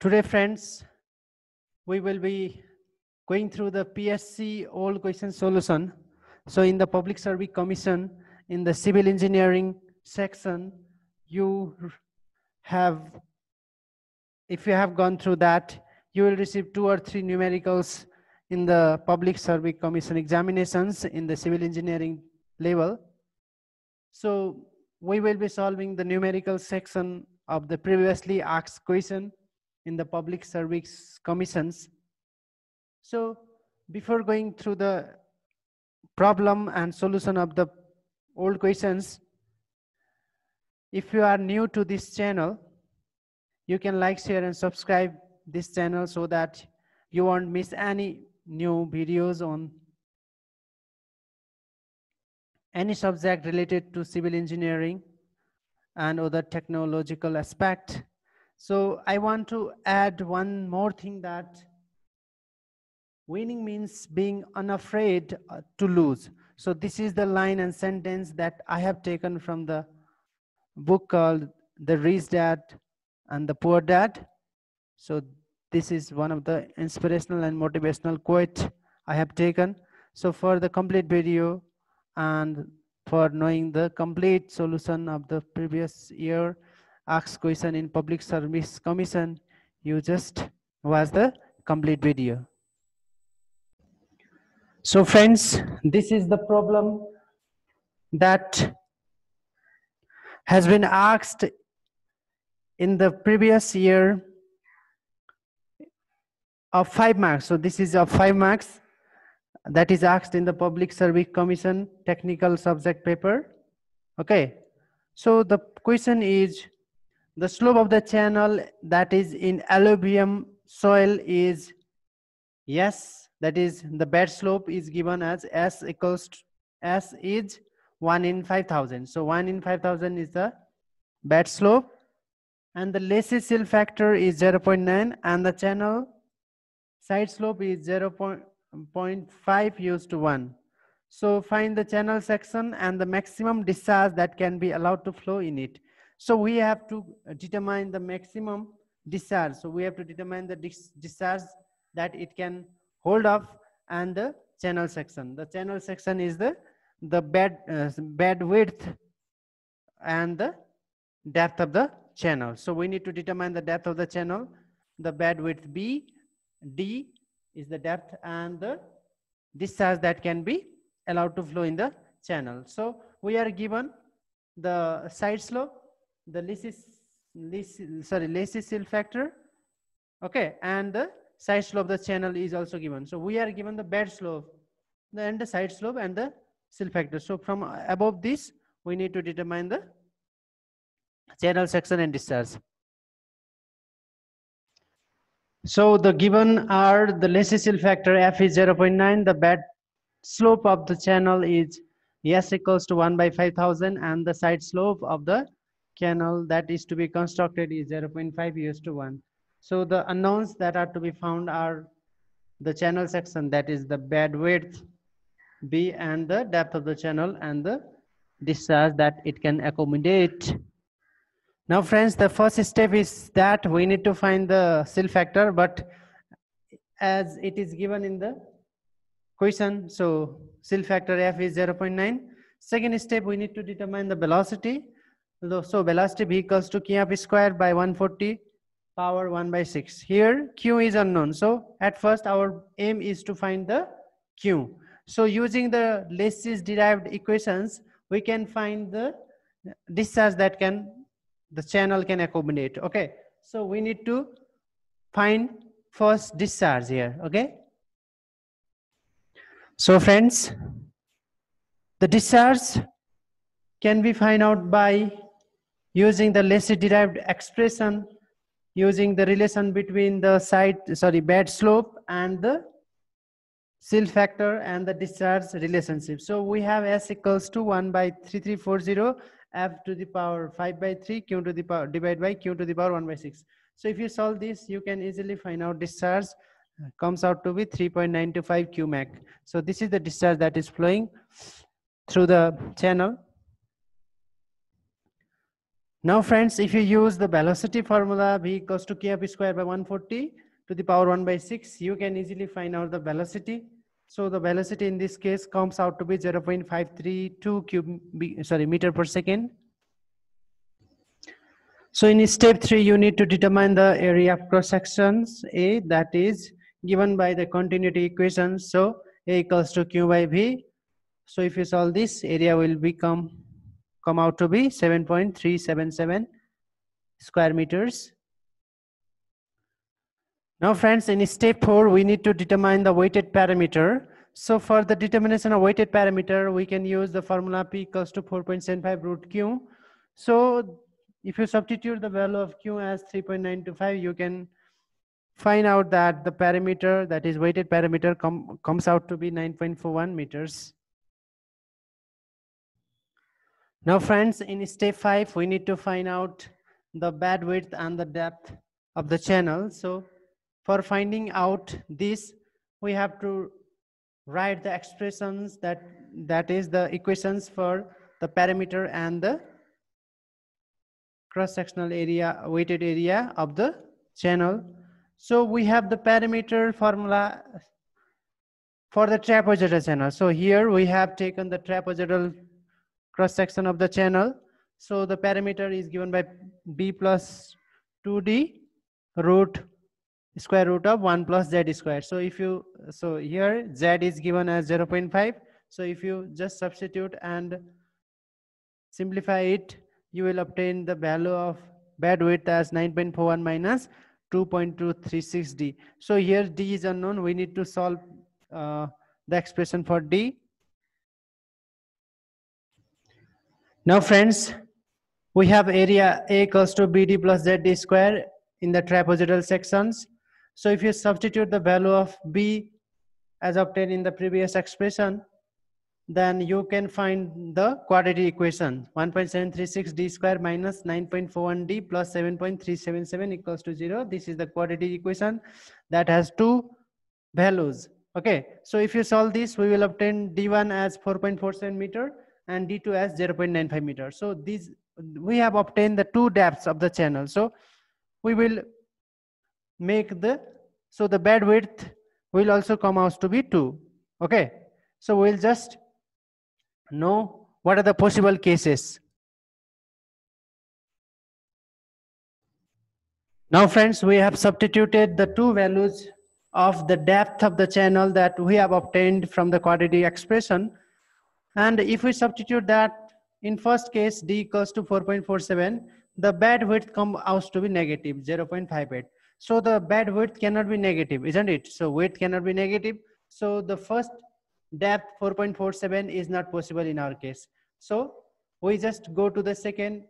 Today, friends, we will be going through the PSC old question solution. So in the Public Service Commission, in the civil engineering section, you have, if you have gone through that, you will receive two or three numericals in the Public Service Commission examinations in the civil engineering level. So we will be solving the numerical section of the previously asked question in the public service commissions. So before going through the problem and solution of the old questions, if you are new to this channel, you can like, share and subscribe this channel so that you won't miss any new videos on any subject related to civil engineering and other technological aspect so I want to add one more thing that winning means being unafraid uh, to lose. So this is the line and sentence that I have taken from the book called The Rich Dad and the Poor Dad. So this is one of the inspirational and motivational quote I have taken. So for the complete video and for knowing the complete solution of the previous year, ask question in public service commission. You just watch the complete video. So friends this is the problem that has been asked in the previous year of five marks. So this is of five marks that is asked in the public service commission technical subject paper. Okay. So the question is the slope of the channel that is in alluvium soil is yes that is the bed slope is given as s equals to, s is 1 in 5000 so 1 in 5000 is the bed slope. And the Lacey silt factor is 0.9 and the channel side slope is 0.5 used to 1 so find the channel section and the maximum discharge that can be allowed to flow in it so we have to determine the maximum discharge. So we have to determine the discharge that it can hold off and the channel section. The channel section is the the bed uh, bed width and the depth of the channel. So we need to determine the depth of the channel. The bed width B, D is the depth and the discharge that can be allowed to flow in the channel. So we are given the side slope the Lacey, Lacey, sorry, Lacey silt factor. Okay, and the side slope of the channel is also given. So we are given the bed slope, and the side slope and the silt factor. So from above this, we need to determine the channel section and discharge. So the given are the silt factor F is 0.9, the bed slope of the channel is S equals to 1 by 5000 and the side slope of the channel that is to be constructed is 0.5 years to 1. So the unknowns that are to be found are the channel section that is the bed width B and the depth of the channel and the discharge that it can accommodate. Now friends, the first step is that we need to find the silt factor but as it is given in the question, so silt factor F is 0.9. Second step, we need to determine the velocity so velocity v equals to q f square by 140 power 1 by 6. Here q is unknown. So at first our aim is to find the q. So using the Lacey's derived equations, we can find the discharge that can the channel can accommodate. Okay. So we need to find first discharge here. Okay. So friends, the discharge can be find out by using the Lacey derived expression using the relation between the side sorry bed slope and the silt factor and the discharge relationship so we have s equals to 1 by 3340 f to the power 5 by 3 q to the power divided by q to the power 1 by 6 so if you solve this you can easily find out discharge uh, comes out to be 3.925 cumec. So this is the discharge that is flowing through the channel. Now friends, if you use the velocity formula V equals to K up square by 140 to the power 1 by 6, you can easily find out the velocity. So the velocity in this case comes out to be 0.532 cube, sorry, meter per second. So in step three, you need to determine the area of cross sections A that is given by the continuity equation. So A equals to Q by V. So if you solve this, area will become come out to be 7.377 square meters. Now friends, in step four, we need to determine the weighted parameter. So for the determination of weighted parameter, we can use the formula P equals to 4.75 root Q. So if you substitute the value of Q as 3.925, you can find out that the parameter that is weighted parameter com comes out to be 9.41 meters. Now friends, in step five, we need to find out the bed width and the depth of the channel. So for finding out this, we have to write the expressions that that is the equations for the parameter and the cross-sectional area, weighted area of the channel. So we have the parameter formula for the trapezoidal channel. So here we have taken the trapezoidal cross-section of the channel. So the parameter is given by b plus 2d root square root of 1 plus z square. So if you, so here z is given as 0 0.5. So if you just substitute and simplify it, you will obtain the value of bed width as 9.41 minus 2.236d. So here d is unknown. We need to solve uh, the expression for d. Now friends, we have area A equals to BD plus ZD square in the trapezoidal sections. So if you substitute the value of B as obtained in the previous expression, then you can find the quadratic equation. 1.736 d square minus 9.41 d plus 7.377 equals to 0 this is the quadratic equation that has two values. Okay. So if you solve this we will obtain d1 as 4.47 meter and d2 as 0.95 meter. So these we have obtained the two depths of the channel. So we will make the so the bed width will also come out to be 2 okay so we'll just know what are the possible cases. Now friends, we have substituted the two values of the depth of the channel that we have obtained from the quadratic expression. And if we substitute that in first case, d equals to 4.47, the bed width comes out to be negative 0.58. So the bed width cannot be negative, isn't it? So width cannot be negative. So the first depth 4.47 is not possible in our case. So we just go to the second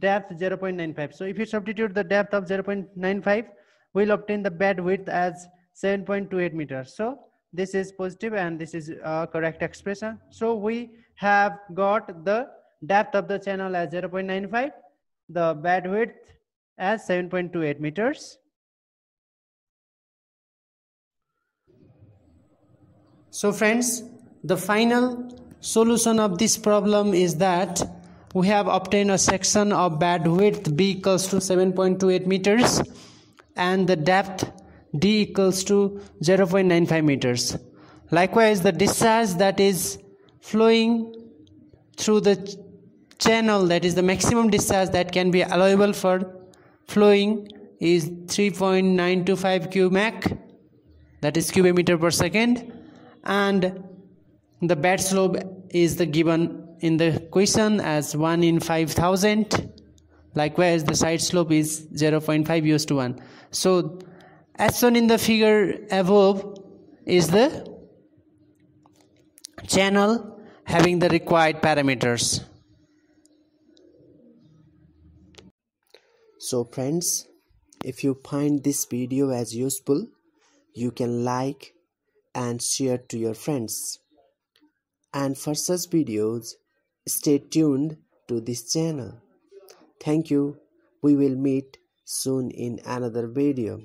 depth 0.95. So if you substitute the depth of 0.95, we'll obtain the bed width as 7.28 meters. So this is positive and this is a correct expression. So we have got the depth of the channel as 0.95, the bed width as 7.28 meters. So friends, the final solution of this problem is that we have obtained a section of bed width b equals to 7.28 meters and the depth d equals to 0.95 meters. Likewise, the discharge that is flowing through the channel that is the maximum discharge that can be allowable for flowing is 3.925 cubic that is cubic meter per second and the bed slope is the given in the question as 1 in 5000 likewise the side slope is 0.5 used to 1 so as shown in the figure above is the channel having the required parameters. So friends if you find this video as useful you can like and share to your friends. And for such videos, stay tuned to this channel. Thank you. We will meet soon in another video.